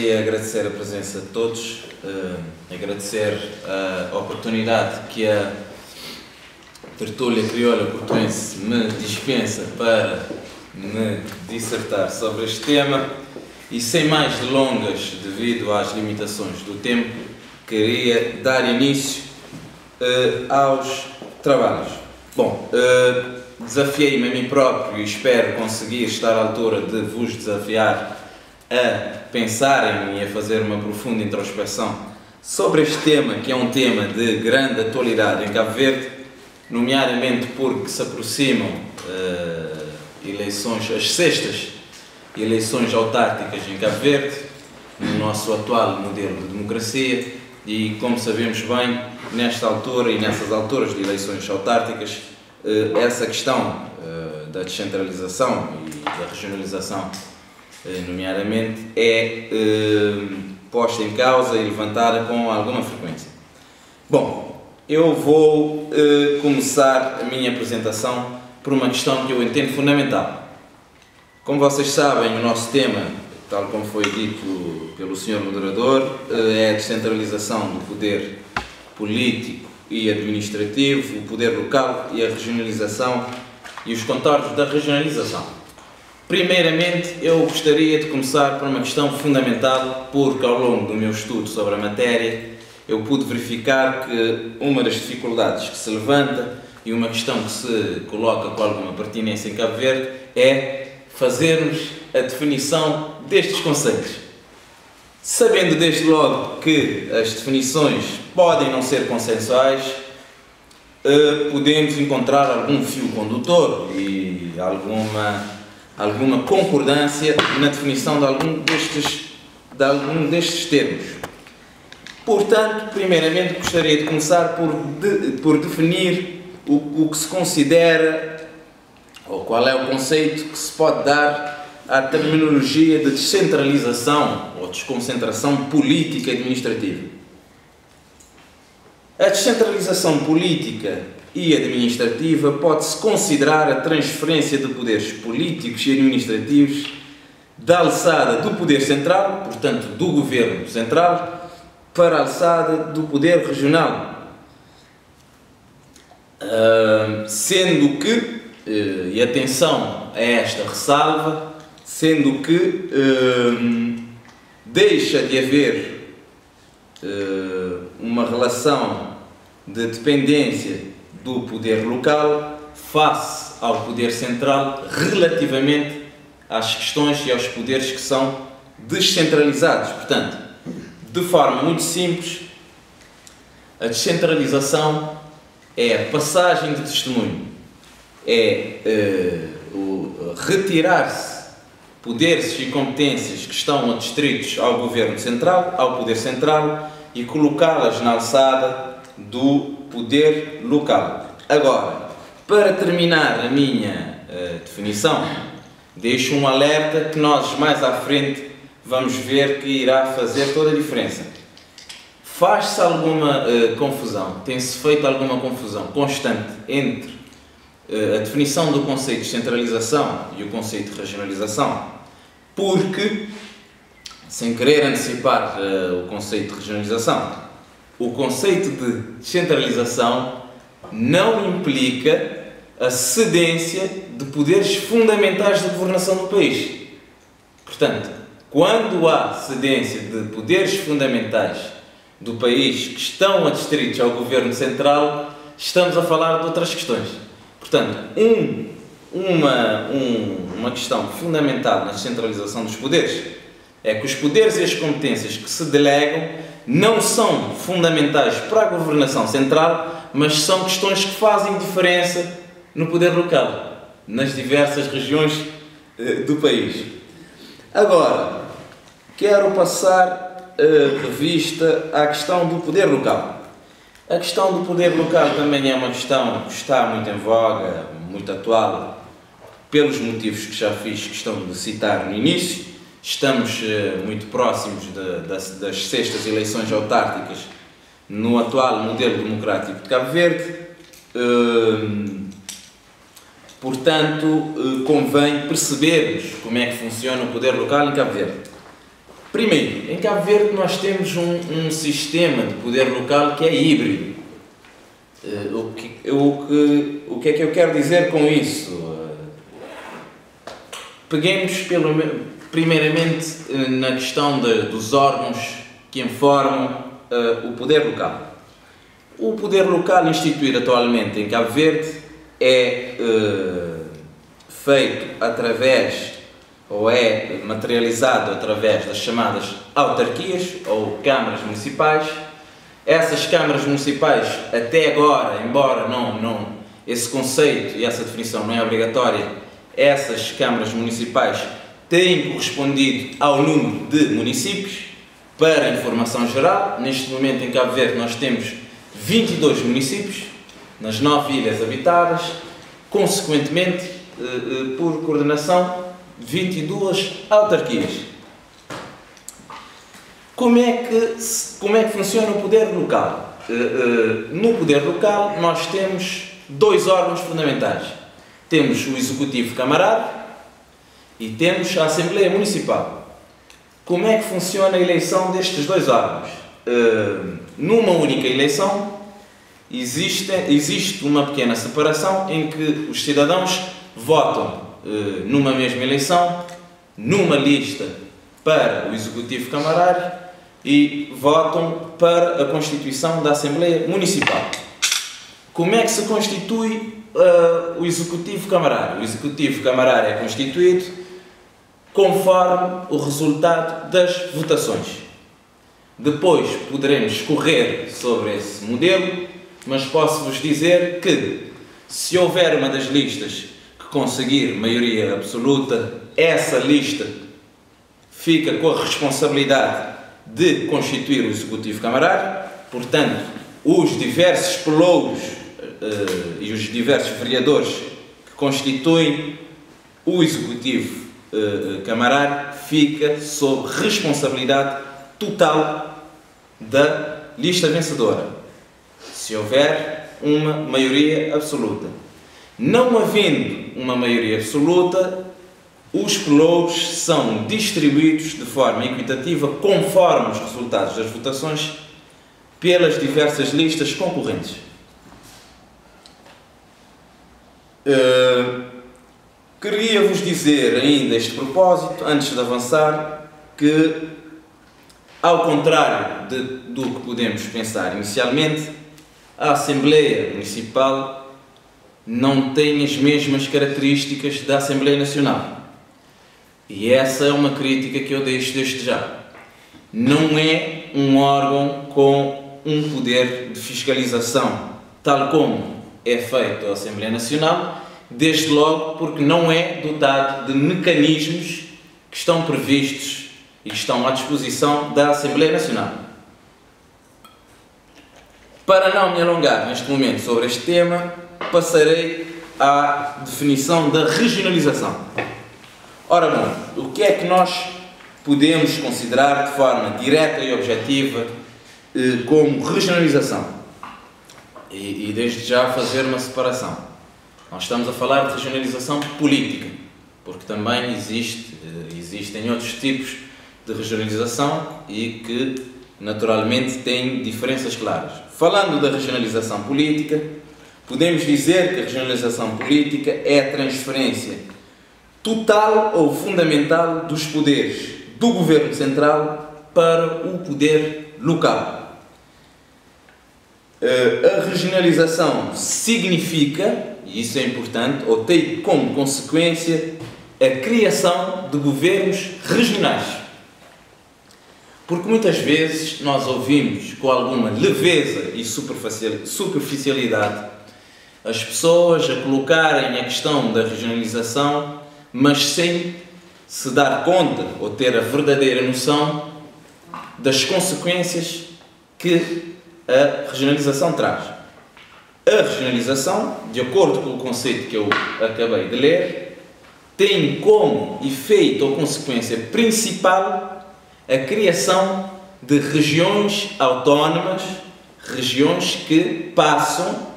queria agradecer a presença de todos, uh, agradecer a oportunidade que a tertúlia crioula portuense me dispensa para me dissertar sobre este tema e sem mais delongas, devido às limitações do tempo, queria dar início uh, aos trabalhos. Bom, uh, desafiei-me a mim próprio e espero conseguir estar à altura de vos desafiar a pensarem e a fazer uma profunda introspecção sobre este tema, que é um tema de grande atualidade em Cabo Verde, nomeadamente porque se aproximam uh, eleições, as sextas eleições autárquicas em Cabo Verde, no nosso atual modelo de democracia, e como sabemos bem, nesta altura e nessas alturas de eleições autárquicas, uh, essa questão uh, da descentralização e da regionalização nomeadamente, é eh, posta em causa e levantada com alguma frequência. Bom, eu vou eh, começar a minha apresentação por uma questão que eu entendo fundamental. Como vocês sabem, o nosso tema, tal como foi dito pelo senhor moderador, é a descentralização do poder político e administrativo, o poder local e a regionalização e os contornos da regionalização. Primeiramente, eu gostaria de começar por uma questão fundamental, porque ao longo do meu estudo sobre a matéria, eu pude verificar que uma das dificuldades que se levanta e uma questão que se coloca com alguma pertinência em Cabo Verde é fazermos a definição destes conceitos. Sabendo desde logo que as definições podem não ser consensuais, eh, podemos encontrar algum fio condutor e alguma alguma concordância na definição de algum destes, de algum destes termos. Portanto, primeiramente gostaria de começar por, de, por definir o, o que se considera, ou qual é o conceito que se pode dar à terminologia de descentralização ou desconcentração política e administrativa. A descentralização política e administrativa pode-se considerar a transferência de poderes políticos e administrativos da alçada do poder central, portanto do governo central, para a alçada do poder regional. Uh, sendo que, uh, e atenção a esta ressalva, sendo que uh, deixa de haver uma relação de dependência do poder local face ao poder central relativamente às questões e aos poderes que são descentralizados. Portanto, de forma muito simples, a descentralização é a passagem de testemunho, é uh, o retirar-se poderes e competências que estão adstritos ao governo central, ao poder central e colocá-las na alçada do poder local. Agora, para terminar a minha uh, definição, deixo um alerta que nós mais à frente vamos ver que irá fazer toda a diferença. Faz-se alguma uh, confusão, tem-se feito alguma confusão constante entre uh, a definição do conceito de centralização e o conceito de regionalização, porque, sem querer antecipar o conceito de regionalização, o conceito de descentralização não implica a cedência de poderes fundamentais da governação do país. Portanto, quando há cedência de poderes fundamentais do país que estão adstritos ao governo central, estamos a falar de outras questões. Portanto, um, uma, um, uma questão fundamental na descentralização dos poderes é que os poderes e as competências que se delegam não são fundamentais para a governação central, mas são questões que fazem diferença no poder local, nas diversas regiões eh, do país. Agora, quero passar a revista à questão do poder local. A questão do poder local também é uma questão que está muito em voga, muito atual, pelos motivos que já fiz questão de citar no início Estamos uh, muito próximos de, das, das sextas eleições autárquicas no atual modelo democrático de Cabo Verde. Uh, portanto, uh, convém percebermos como é que funciona o poder local em Cabo Verde. Primeiro, em Cabo Verde nós temos um, um sistema de poder local que é híbrido. Uh, o, que, o, que, o que é que eu quero dizer com isso? Peguemos pelo, primeiramente uh, na questão de, dos órgãos que informam o poder local. O poder local instituído atualmente em Cabo Verde é feito através ou é materializado através das chamadas autarquias ou câmaras municipais. Essas câmaras municipais, até agora, embora não, não, esse conceito e essa definição não é obrigatória, essas câmaras municipais têm correspondido ao número de municípios. Para informação geral, neste momento em Cabo Verde nós temos 22 municípios nas nove ilhas habitadas, consequentemente, eh, eh, por coordenação 22 autarquias. Como é que, como é que funciona o poder local? Eh, no poder local nós temos dois órgãos fundamentais. Temos o Executivo Camarário e temos a Assembleia Municipal. Como é que funciona a eleição destes dois órgãos? Eh, numa única eleição existe, existe uma pequena separação em que os cidadãos votam eh, numa mesma eleição, numa lista para o Executivo Camarário e votam para a constituição da Assembleia Municipal. Como é que se constitui uh, o Executivo Camarário? O Executivo Camarário é constituído conforme o resultado das votações. Depois poderemos escorrer sobre esse modelo, mas posso-vos dizer que, se houver uma das listas conseguir maioria absoluta, essa lista fica com a responsabilidade de constituir o Executivo Camarário, portanto, os diversos pelouros uh, e os diversos vereadores que constituem o Executivo uh, Camarário fica sob responsabilidade total da lista vencedora, se houver uma maioria absoluta. Não havendo uma maioria absoluta, os pelouros são distribuídos de forma equitativa conforme os resultados das votações pelas diversas listas concorrentes. Uh, queria vos dizer ainda este propósito, antes de avançar, que, ao contrário de, do que podemos pensar inicialmente, a Assembleia Municipal não tem as mesmas características da Assembleia Nacional. E essa é uma crítica que eu deixo desde já. Não é um órgão com um poder de fiscalização, tal como é feito a Assembleia Nacional, desde logo porque não é dotado de mecanismos que estão previstos e que estão à disposição da Assembleia Nacional. Para não me alongar neste momento sobre este tema, passarei à definição da regionalização. Ora bom, o que é que nós podemos considerar de forma direta e objetiva eh, como regionalização? E, e desde já fazer uma separação. Nós estamos a falar de regionalização política, porque também existe, eh, existem outros tipos de regionalização e que naturalmente têm diferenças claras. Falando da regionalização política, Podemos dizer que a regionalização política é a transferência total ou fundamental dos poderes do governo central para o poder local. Eh, a regionalização significa, e isso é importante, ou tem como consequência a criação de governos regionais. Porque muitas vezes nós ouvimos com alguma leveza e superficialidade as pessoas a colocarem a questão da regionalização, mas sem se dar conta ou ter a verdadeira noção das consequências que a regionalização traz. A regionalização, de acordo com o conceito que eu acabei de ler, tem como efeito ou consequência principal a criação de regiões autónomas, regiões que passam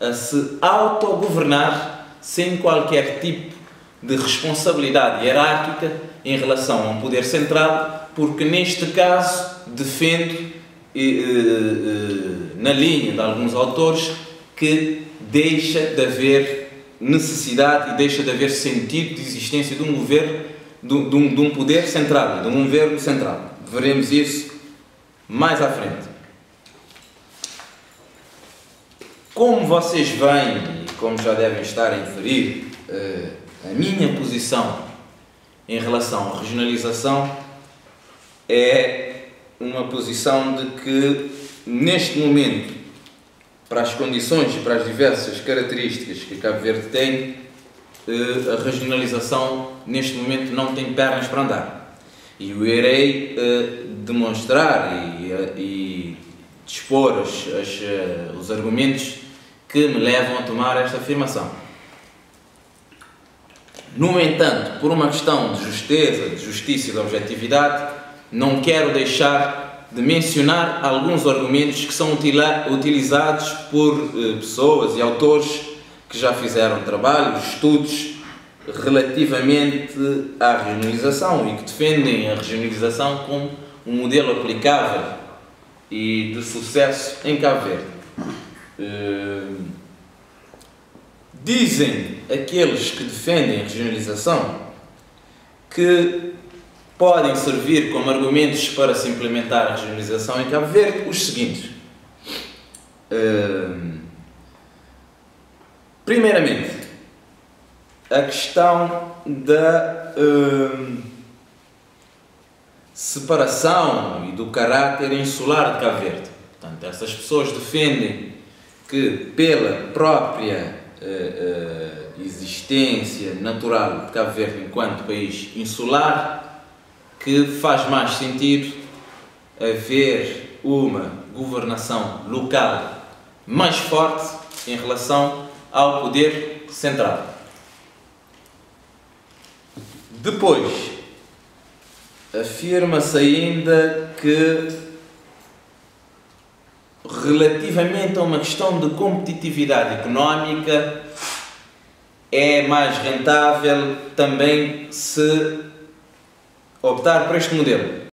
a se autogovernar sem qualquer tipo de responsabilidade hierárquica em relação a um poder central, porque neste caso defendo, na linha de alguns autores, que deixa de haver necessidade e deixa de haver sentido de existência de um governo, de, um, de um poder central, de um governo central. Veremos isso mais à frente. Como vocês veem, e como já devem estar a inferir, eh, a minha posição em relação à regionalização é uma posição de que, neste momento, para as condições e para as diversas características que Cabo Verde tem, eh, a regionalização, neste momento, não tem pernas para andar. E eu irei eh, demonstrar e, e dispor as, os argumentos que me levam a tomar esta afirmação. No entanto, por uma questão de justeza, de justiça e de objetividade, não quero deixar de mencionar alguns argumentos que são utilizados por eh, pessoas e autores que já fizeram trabalhos, estudos relativamente à regionalização e que defendem a regionalização como um modelo aplicável e de sucesso em Cabo Verde. Eh, dizem aqueles que defendem a regionalização que podem servir como argumentos para se implementar a regionalização em Cabo Verde os seguintes. Primeiramente, a questão da separação e do caráter insular de Cabo Verde. Portanto, essas pessoas defendem que pela própria uh, uh, existência natural de Cabo Verde enquanto país insular, que faz mais sentido haver uma governação local mais forte em relação ao poder central. Depois, afirma-se ainda que relativamente a uma questão de competitividade económica, é mais rentável também se optar por este modelo.